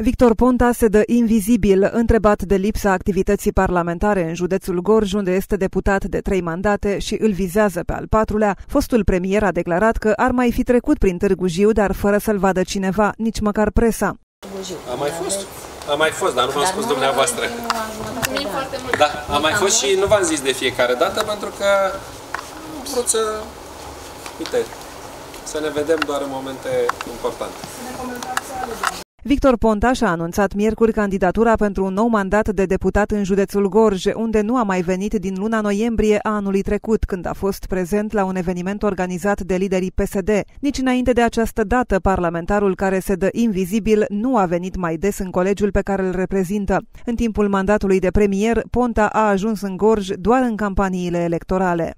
Victor Ponta se dă invizibil, întrebat de lipsa activității parlamentare în județul Gorj, unde este deputat de trei mandate și îl vizează pe al patrulea. Fostul premier a declarat că ar mai fi trecut prin Târgu Jiu, dar fără să-l vadă cineva, nici măcar presa. A mai fost? A mai fost, dar nu v-am spus dumneavoastră. Da, a mai fost și nu v-am zis de fiecare dată, pentru că am vrut să... Uite, să ne vedem doar în momente importante. Victor Pontaș și-a anunțat miercuri candidatura pentru un nou mandat de deputat în județul Gorj, unde nu a mai venit din luna noiembrie a anului trecut, când a fost prezent la un eveniment organizat de liderii PSD. Nici înainte de această dată, parlamentarul care se dă invizibil nu a venit mai des în colegiul pe care îl reprezintă. În timpul mandatului de premier, Ponta a ajuns în Gorj doar în campaniile electorale.